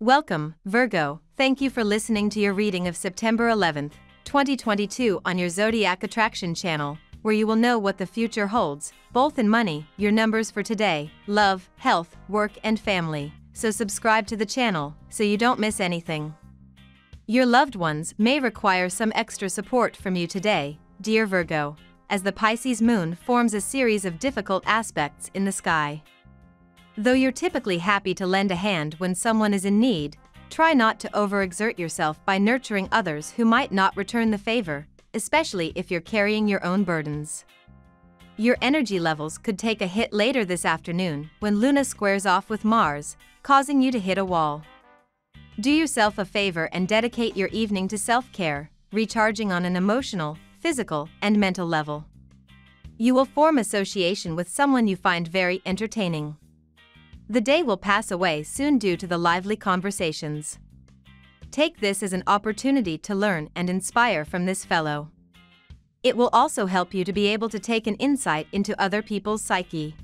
Welcome, Virgo. Thank you for listening to your reading of September 11th, 2022 on your Zodiac Attraction channel, where you will know what the future holds, both in money, your numbers for today, love, health, work, and family. So subscribe to the channel so you don't miss anything. Your loved ones may require some extra support from you today, dear Virgo, as the Pisces moon forms a series of difficult aspects in the sky. Though you're typically happy to lend a hand when someone is in need, try not to overexert yourself by nurturing others who might not return the favor, especially if you're carrying your own burdens. Your energy levels could take a hit later this afternoon when Luna squares off with Mars, causing you to hit a wall. Do yourself a favor and dedicate your evening to self care, recharging on an emotional, physical, and mental level. You will form association with someone you find very entertaining. The day will pass away soon due to the lively conversations. Take this as an opportunity to learn and inspire from this fellow. It will also help you to be able to take an insight into other people's psyche.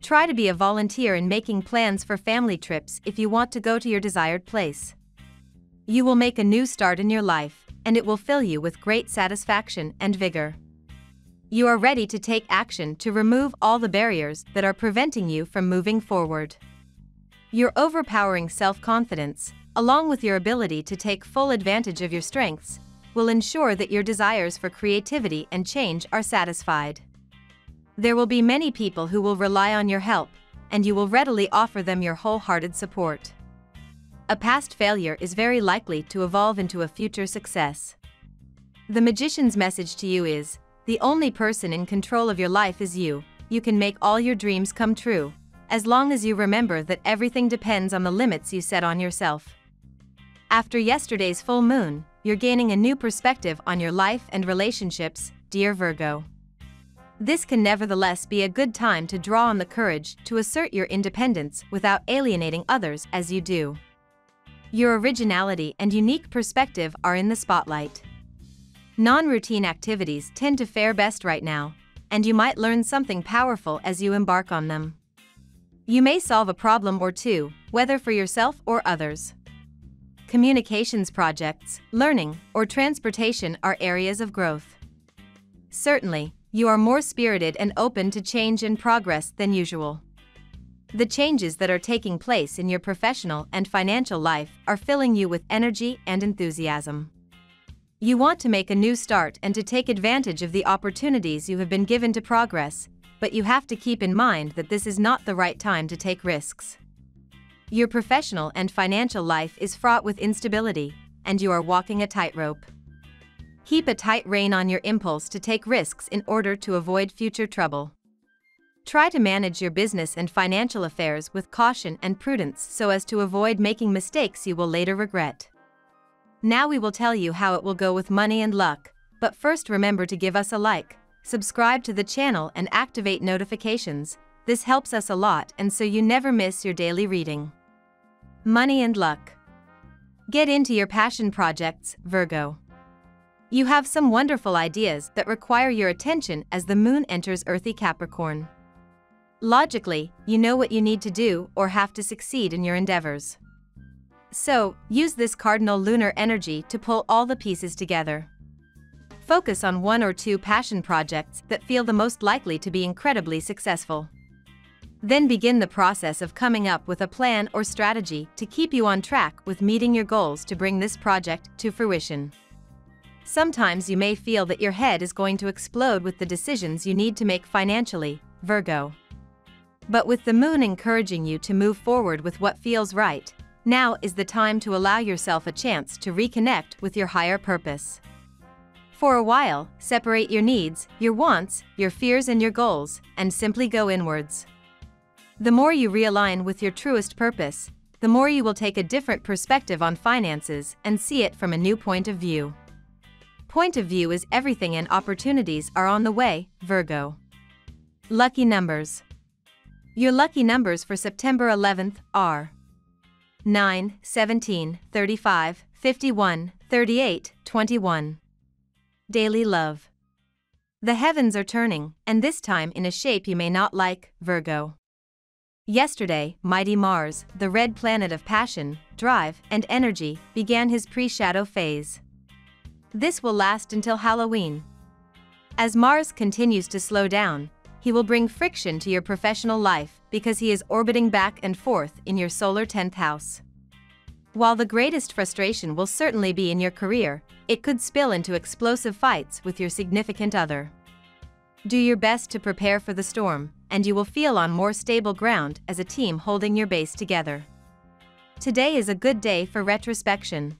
Try to be a volunteer in making plans for family trips if you want to go to your desired place. You will make a new start in your life, and it will fill you with great satisfaction and vigor. You are ready to take action to remove all the barriers that are preventing you from moving forward. Your overpowering self confidence, along with your ability to take full advantage of your strengths, will ensure that your desires for creativity and change are satisfied. There will be many people who will rely on your help, and you will readily offer them your wholehearted support. A past failure is very likely to evolve into a future success. The magician's message to you is the only person in control of your life is you, you can make all your dreams come true, as long as you remember that everything depends on the limits you set on yourself. After yesterday's full moon, you're gaining a new perspective on your life and relationships, dear Virgo. This can nevertheless be a good time to draw on the courage to assert your independence without alienating others as you do. Your originality and unique perspective are in the spotlight. Non-routine activities tend to fare best right now, and you might learn something powerful as you embark on them. You may solve a problem or two, whether for yourself or others. Communications projects, learning, or transportation are areas of growth. Certainly, you are more spirited and open to change and progress than usual. The changes that are taking place in your professional and financial life are filling you with energy and enthusiasm. You want to make a new start and to take advantage of the opportunities you have been given to progress, but you have to keep in mind that this is not the right time to take risks. Your professional and financial life is fraught with instability, and you are walking a tightrope. Keep a tight rein on your impulse to take risks in order to avoid future trouble. Try to manage your business and financial affairs with caution and prudence so as to avoid making mistakes you will later regret. Now we will tell you how it will go with money and luck, but first remember to give us a like, subscribe to the channel and activate notifications, this helps us a lot and so you never miss your daily reading. Money and luck. Get into your passion projects, Virgo. You have some wonderful ideas that require your attention as the moon enters earthy Capricorn. Logically, you know what you need to do or have to succeed in your endeavors. So, use this cardinal lunar energy to pull all the pieces together. Focus on one or two passion projects that feel the most likely to be incredibly successful. Then begin the process of coming up with a plan or strategy to keep you on track with meeting your goals to bring this project to fruition. Sometimes you may feel that your head is going to explode with the decisions you need to make financially, Virgo. But with the moon encouraging you to move forward with what feels right, now is the time to allow yourself a chance to reconnect with your higher purpose. For a while, separate your needs, your wants, your fears, and your goals, and simply go inwards. The more you realign with your truest purpose, the more you will take a different perspective on finances and see it from a new point of view. Point of view is everything, and opportunities are on the way, Virgo. Lucky numbers. Your lucky numbers for September 11th are 9, 17, 35, 51, 38, 21. Daily Love. The heavens are turning, and this time in a shape you may not like, Virgo. Yesterday, mighty Mars, the red planet of passion, drive, and energy, began his pre shadow phase. This will last until Halloween. As Mars continues to slow down, he will bring friction to your professional life because he is orbiting back and forth in your solar 10th house. While the greatest frustration will certainly be in your career, it could spill into explosive fights with your significant other. Do your best to prepare for the storm, and you will feel on more stable ground as a team holding your base together. Today is a good day for retrospection.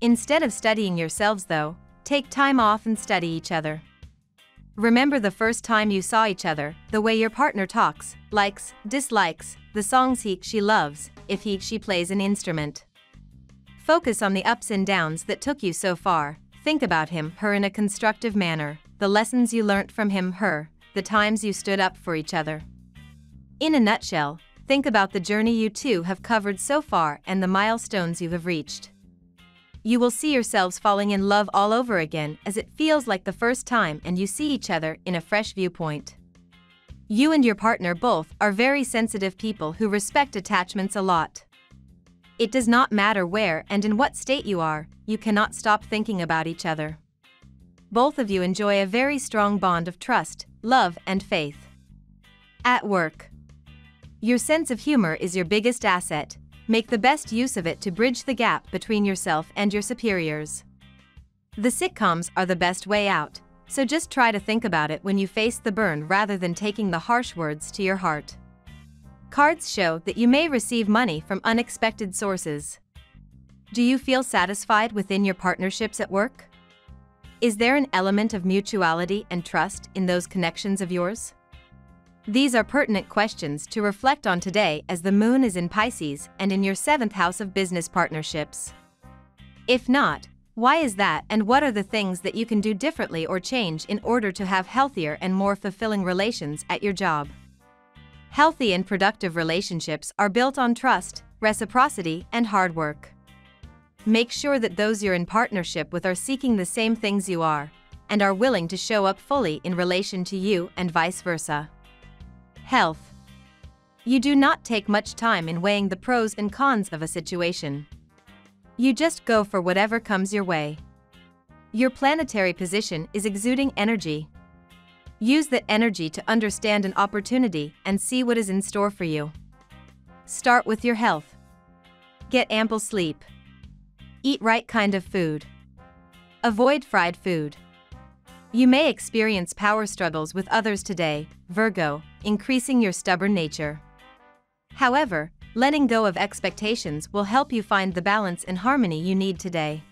Instead of studying yourselves, though, take time off and study each other. Remember the first time you saw each other, the way your partner talks, likes, dislikes, the songs he she loves, if he she plays an instrument. Focus on the ups and downs that took you so far. Think about him, her in a constructive manner, the lessons you learnt from him, her, the times you stood up for each other. In a nutshell, think about the journey you two have covered so far and the milestones you have reached. You will see yourselves falling in love all over again as it feels like the first time and you see each other in a fresh viewpoint. You and your partner both are very sensitive people who respect attachments a lot. It does not matter where and in what state you are, you cannot stop thinking about each other. Both of you enjoy a very strong bond of trust, love, and faith. At work. Your sense of humor is your biggest asset, make the best use of it to bridge the gap between yourself and your superiors. The sitcoms are the best way out, so just try to think about it when you face the burn rather than taking the harsh words to your heart. Cards show that you may receive money from unexpected sources. Do you feel satisfied within your partnerships at work? Is there an element of mutuality and trust in those connections of yours? These are pertinent questions to reflect on today as the moon is in Pisces and in your seventh house of business partnerships. If not, why is that and what are the things that you can do differently or change in order to have healthier and more fulfilling relations at your job? Healthy and productive relationships are built on trust, reciprocity, and hard work. Make sure that those you're in partnership with are seeking the same things you are and are willing to show up fully in relation to you and vice versa. Health. You do not take much time in weighing the pros and cons of a situation. You just go for whatever comes your way. Your planetary position is exuding energy. Use that energy to understand an opportunity and see what is in store for you. Start with your health. Get ample sleep. Eat right kind of food. Avoid fried food. You may experience power struggles with others today, Virgo, increasing your stubborn nature. However, letting go of expectations will help you find the balance and harmony you need today.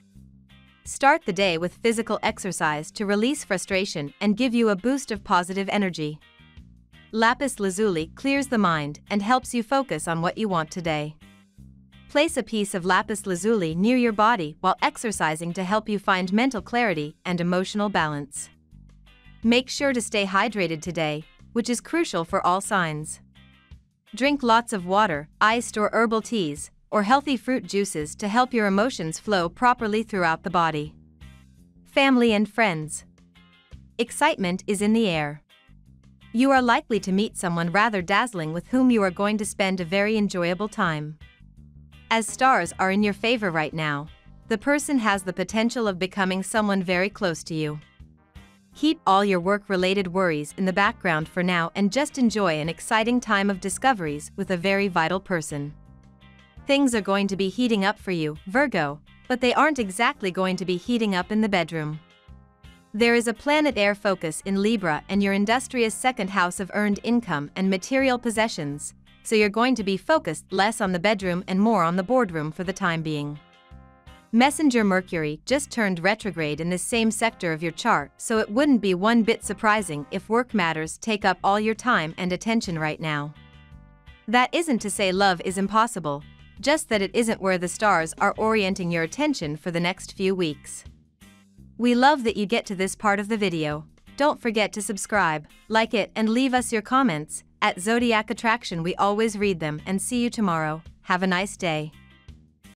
Start the day with physical exercise to release frustration and give you a boost of positive energy. Lapis lazuli clears the mind and helps you focus on what you want today. Place a piece of lapis lazuli near your body while exercising to help you find mental clarity and emotional balance. Make sure to stay hydrated today, which is crucial for all signs. Drink lots of water, iced or herbal teas, or healthy fruit juices to help your emotions flow properly throughout the body. Family and friends. Excitement is in the air. You are likely to meet someone rather dazzling with whom you are going to spend a very enjoyable time. As stars are in your favor right now, the person has the potential of becoming someone very close to you. Keep all your work-related worries in the background for now and just enjoy an exciting time of discoveries with a very vital person. Things are going to be heating up for you, Virgo, but they aren't exactly going to be heating up in the bedroom. There is a planet air focus in Libra and your industrious second house of earned income and material possessions, so you're going to be focused less on the bedroom and more on the boardroom for the time being. Messenger Mercury just turned retrograde in this same sector of your chart, so it wouldn't be one bit surprising if work matters take up all your time and attention right now. That isn't to say love is impossible, just that it isn't where the stars are orienting your attention for the next few weeks. We love that you get to this part of the video. Don't forget to subscribe, like it and leave us your comments, at Zodiac Attraction we always read them and see you tomorrow. Have a nice day.